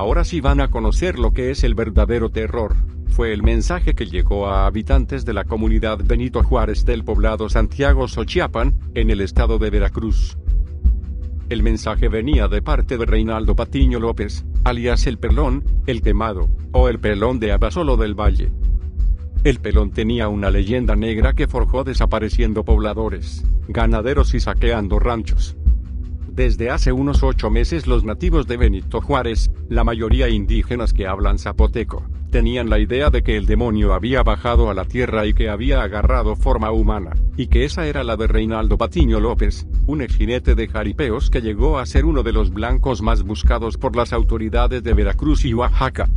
Ahora sí van a conocer lo que es el verdadero terror. Fue el mensaje que llegó a habitantes de la comunidad Benito Juárez del poblado Santiago Xochiapan, en el estado de Veracruz. El mensaje venía de parte de Reinaldo Patiño López, alias el Pelón, el Quemado, o el Pelón de Abasolo del Valle. El Pelón tenía una leyenda negra que forjó desapareciendo pobladores, ganaderos y saqueando ranchos. Desde hace unos ocho meses los nativos de Benito Juárez, la mayoría indígenas que hablan zapoteco, tenían la idea de que el demonio había bajado a la tierra y que había agarrado forma humana, y que esa era la de Reinaldo Patiño López, un jinete de jaripeos que llegó a ser uno de los blancos más buscados por las autoridades de Veracruz y Oaxaca.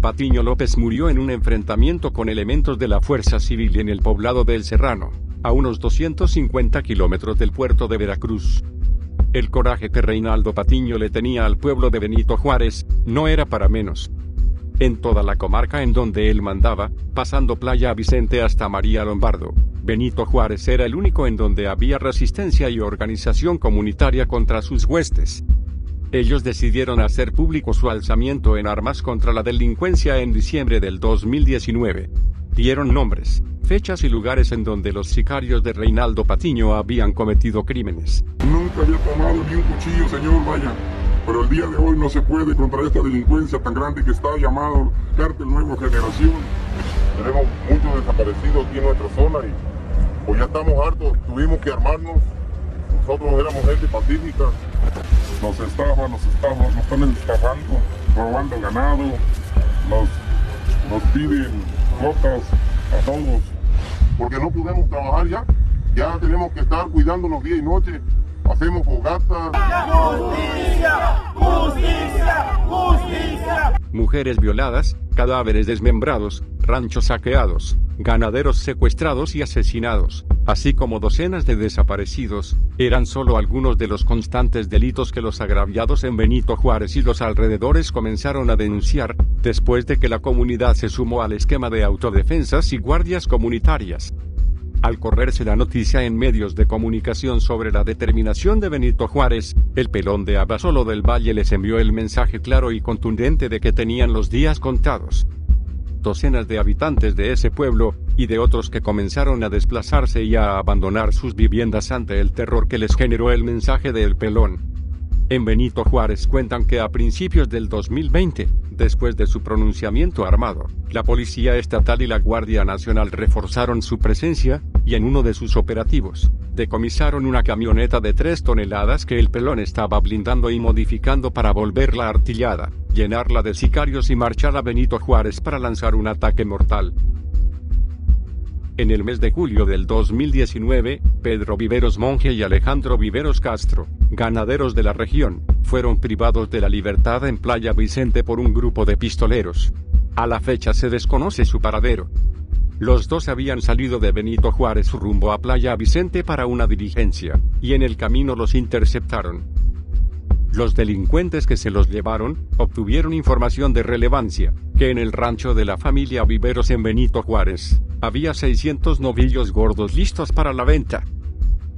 Patiño López murió en un enfrentamiento con elementos de la Fuerza Civil en el poblado de El Serrano, a unos 250 kilómetros del puerto de Veracruz. El coraje que Reinaldo Patiño le tenía al pueblo de Benito Juárez, no era para menos. En toda la comarca en donde él mandaba, pasando Playa Vicente hasta María Lombardo, Benito Juárez era el único en donde había resistencia y organización comunitaria contra sus huestes. Ellos decidieron hacer público su alzamiento en armas contra la delincuencia en diciembre del 2019. Dieron nombres, fechas y lugares en donde los sicarios de Reinaldo Patiño habían cometido crímenes. Nunca había tomado ni un cuchillo, señor, vaya. Pero el día de hoy no se puede contra esta delincuencia tan grande que está llamado Cártel Nueva Generación. Tenemos muchos desaparecidos aquí en nuestra zona y pues ya estamos hartos, tuvimos que armarnos. Nosotros éramos gente pacífica. Nos estafan, nos estafan, nos están estafando, robando ganado, nos, nos piden a todos. Porque no podemos trabajar ya. Ya tenemos que estar cuidándonos día y noche. Hacemos fogatas. ¡Justicia! ¡Justicia! ¡Justicia! Mujeres violadas, cadáveres desmembrados, ranchos saqueados, ganaderos secuestrados y asesinados, así como docenas de desaparecidos, eran solo algunos de los constantes delitos que los agraviados en Benito Juárez y los alrededores comenzaron a denunciar, después de que la comunidad se sumó al esquema de autodefensas y guardias comunitarias. Al correrse la noticia en medios de comunicación sobre la determinación de Benito Juárez, el pelón de Abasolo del Valle les envió el mensaje claro y contundente de que tenían los días contados docenas de habitantes de ese pueblo, y de otros que comenzaron a desplazarse y a abandonar sus viviendas ante el terror que les generó el mensaje del pelón. En Benito Juárez cuentan que a principios del 2020, después de su pronunciamiento armado, la Policía Estatal y la Guardia Nacional reforzaron su presencia, y en uno de sus operativos, decomisaron una camioneta de 3 toneladas que el pelón estaba blindando y modificando para volverla artillada, llenarla de sicarios y marchar a Benito Juárez para lanzar un ataque mortal. En el mes de julio del 2019, Pedro Viveros Monje y Alejandro Viveros Castro, ganaderos de la región, fueron privados de la libertad en Playa Vicente por un grupo de pistoleros. A la fecha se desconoce su paradero. Los dos habían salido de Benito Juárez rumbo a Playa Vicente para una diligencia, y en el camino los interceptaron. Los delincuentes que se los llevaron, obtuvieron información de relevancia, que en el rancho de la familia Viveros en Benito Juárez, había 600 novillos gordos listos para la venta.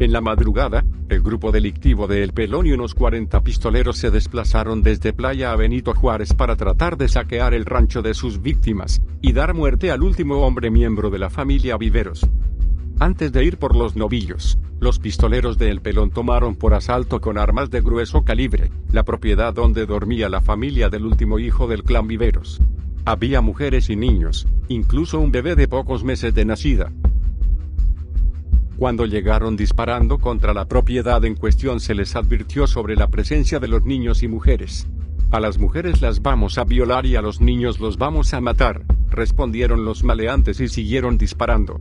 En la madrugada, el grupo delictivo de El Pelón y unos 40 pistoleros se desplazaron desde Playa a Benito Juárez para tratar de saquear el rancho de sus víctimas, y dar muerte al último hombre miembro de la familia Viveros. Antes de ir por los novillos, los pistoleros de El Pelón tomaron por asalto con armas de grueso calibre, la propiedad donde dormía la familia del último hijo del clan Viveros. Había mujeres y niños, incluso un bebé de pocos meses de nacida. Cuando llegaron disparando contra la propiedad en cuestión se les advirtió sobre la presencia de los niños y mujeres. A las mujeres las vamos a violar y a los niños los vamos a matar, respondieron los maleantes y siguieron disparando.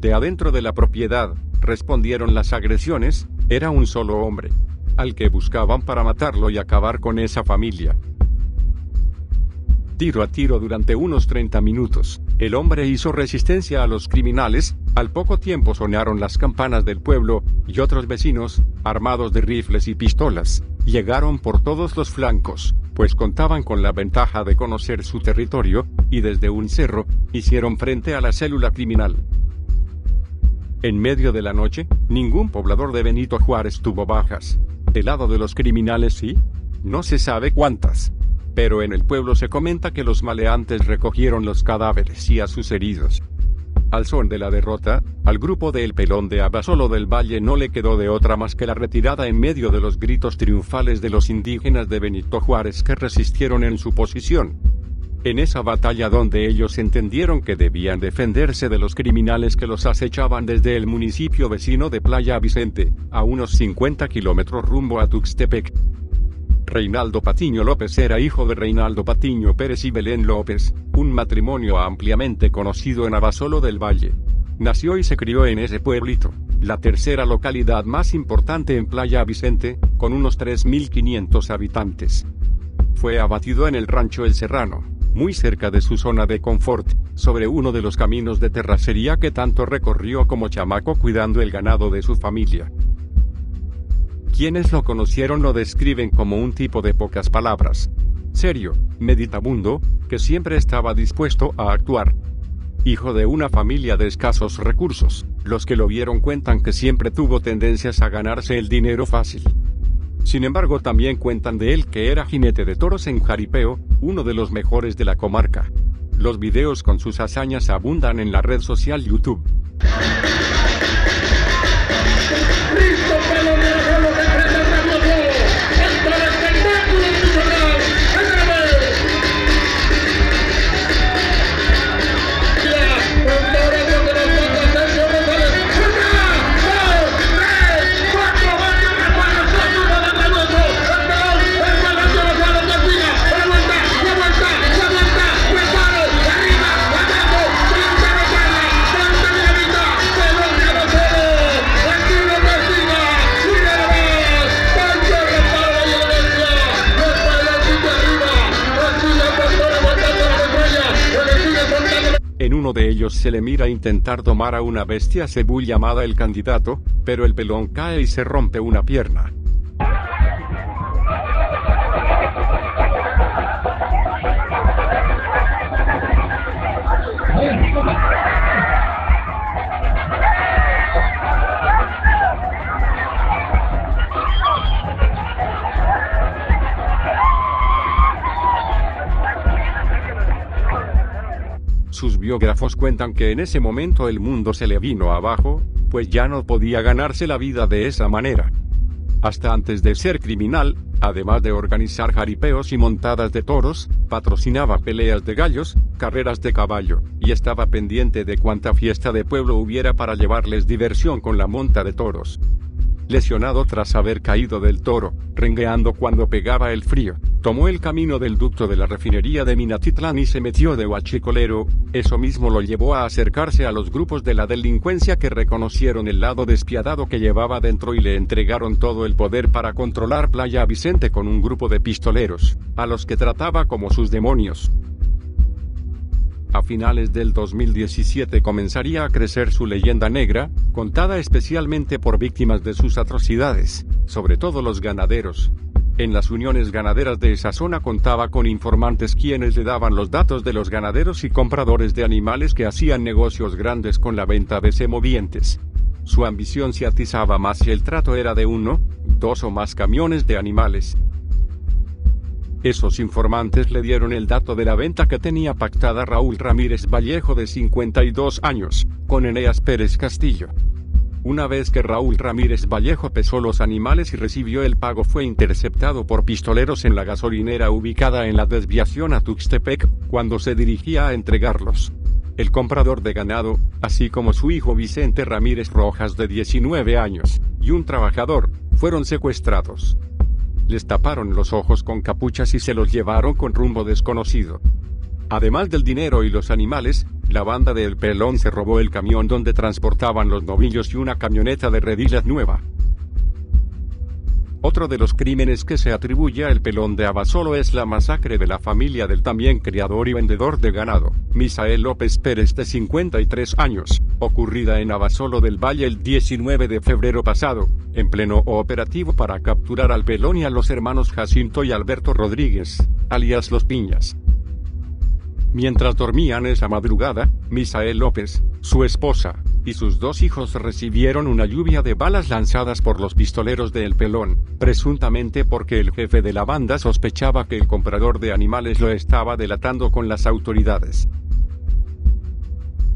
De adentro de la propiedad, respondieron las agresiones, era un solo hombre, al que buscaban para matarlo y acabar con esa familia tiro a tiro durante unos 30 minutos. El hombre hizo resistencia a los criminales, al poco tiempo sonaron las campanas del pueblo, y otros vecinos, armados de rifles y pistolas, llegaron por todos los flancos, pues contaban con la ventaja de conocer su territorio, y desde un cerro, hicieron frente a la célula criminal. En medio de la noche, ningún poblador de Benito Juárez tuvo bajas. Del lado de los criminales sí, No se sabe cuántas. Pero en el pueblo se comenta que los maleantes recogieron los cadáveres y a sus heridos. Al son de la derrota, al grupo de El Pelón de Abasolo del Valle no le quedó de otra más que la retirada en medio de los gritos triunfales de los indígenas de Benito Juárez que resistieron en su posición. En esa batalla donde ellos entendieron que debían defenderse de los criminales que los acechaban desde el municipio vecino de Playa Vicente, a unos 50 kilómetros rumbo a Tuxtepec. Reinaldo Patiño López era hijo de Reinaldo Patiño Pérez y Belén López, un matrimonio ampliamente conocido en Abasolo del Valle. Nació y se crió en ese pueblito, la tercera localidad más importante en Playa Vicente, con unos 3.500 habitantes. Fue abatido en el rancho El Serrano, muy cerca de su zona de confort, sobre uno de los caminos de terracería que tanto recorrió como chamaco cuidando el ganado de su familia. Quienes lo conocieron lo describen como un tipo de pocas palabras. Serio, meditabundo, que siempre estaba dispuesto a actuar. Hijo de una familia de escasos recursos, los que lo vieron cuentan que siempre tuvo tendencias a ganarse el dinero fácil. Sin embargo, también cuentan de él que era jinete de toros en jaripeo, uno de los mejores de la comarca. Los videos con sus hazañas abundan en la red social YouTube. En uno de ellos se le mira intentar domar a una bestia cebú llamada el candidato, pero el pelón cae y se rompe una pierna. Sus biógrafos cuentan que en ese momento el mundo se le vino abajo, pues ya no podía ganarse la vida de esa manera. Hasta antes de ser criminal, además de organizar jaripeos y montadas de toros, patrocinaba peleas de gallos, carreras de caballo, y estaba pendiente de cuánta fiesta de pueblo hubiera para llevarles diversión con la monta de toros lesionado tras haber caído del toro, rengueando cuando pegaba el frío. Tomó el camino del ducto de la refinería de Minatitlán y se metió de huachicolero, eso mismo lo llevó a acercarse a los grupos de la delincuencia que reconocieron el lado despiadado que llevaba dentro y le entregaron todo el poder para controlar Playa Vicente con un grupo de pistoleros, a los que trataba como sus demonios. A finales del 2017 comenzaría a crecer su leyenda negra, contada especialmente por víctimas de sus atrocidades, sobre todo los ganaderos. En las uniones ganaderas de esa zona contaba con informantes quienes le daban los datos de los ganaderos y compradores de animales que hacían negocios grandes con la venta de semovientes. Su ambición se atizaba más si el trato era de uno, dos o más camiones de animales. Esos informantes le dieron el dato de la venta que tenía pactada Raúl Ramírez Vallejo de 52 años, con Eneas Pérez Castillo. Una vez que Raúl Ramírez Vallejo pesó los animales y recibió el pago fue interceptado por pistoleros en la gasolinera ubicada en la desviación a Tuxtepec, cuando se dirigía a entregarlos. El comprador de ganado, así como su hijo Vicente Ramírez Rojas de 19 años, y un trabajador, fueron secuestrados les taparon los ojos con capuchas y se los llevaron con rumbo desconocido. Además del dinero y los animales, la banda del pelón se robó el camión donde transportaban los novillos y una camioneta de redilas nueva. Otro de los crímenes que se atribuye al pelón de Abasolo es la masacre de la familia del también criador y vendedor de ganado, Misael López Pérez de 53 años, ocurrida en Abasolo del Valle el 19 de febrero pasado, en pleno operativo para capturar al pelón y a los hermanos Jacinto y Alberto Rodríguez, alias Los Piñas. Mientras dormían esa madrugada, Misael López, su esposa, y sus dos hijos recibieron una lluvia de balas lanzadas por los pistoleros de El Pelón, presuntamente porque el jefe de la banda sospechaba que el comprador de animales lo estaba delatando con las autoridades.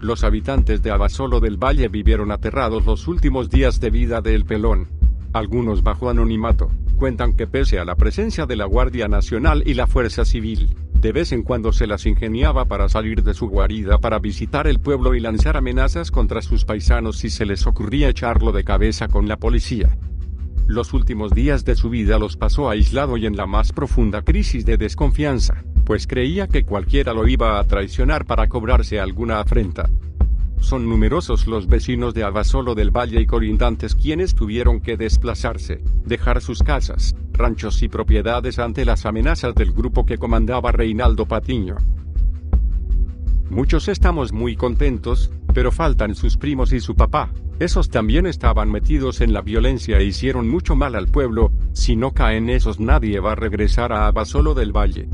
Los habitantes de Abasolo del Valle vivieron aterrados los últimos días de vida de El Pelón. Algunos bajo anonimato, cuentan que pese a la presencia de la Guardia Nacional y la Fuerza Civil, de vez en cuando se las ingeniaba para salir de su guarida para visitar el pueblo y lanzar amenazas contra sus paisanos si se les ocurría echarlo de cabeza con la policía. Los últimos días de su vida los pasó aislado y en la más profunda crisis de desconfianza pues creía que cualquiera lo iba a traicionar para cobrarse alguna afrenta. Son numerosos los vecinos de Abasolo del Valle y colindantes quienes tuvieron que desplazarse, dejar sus casas, ranchos y propiedades ante las amenazas del grupo que comandaba Reinaldo Patiño. Muchos estamos muy contentos, pero faltan sus primos y su papá. Esos también estaban metidos en la violencia e hicieron mucho mal al pueblo, si no caen esos nadie va a regresar a Abasolo del Valle.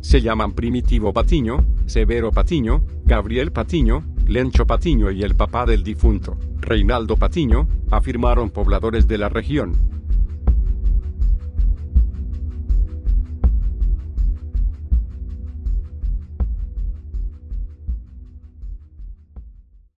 Se llaman Primitivo Patiño, Severo Patiño, Gabriel Patiño, Lencho Patiño y el papá del difunto, Reinaldo Patiño, afirmaron pobladores de la región.